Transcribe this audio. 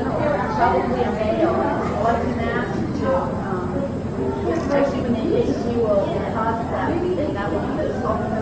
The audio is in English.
probably a male. Watching that, um, especially when they issue will deposit that, they got one of those soft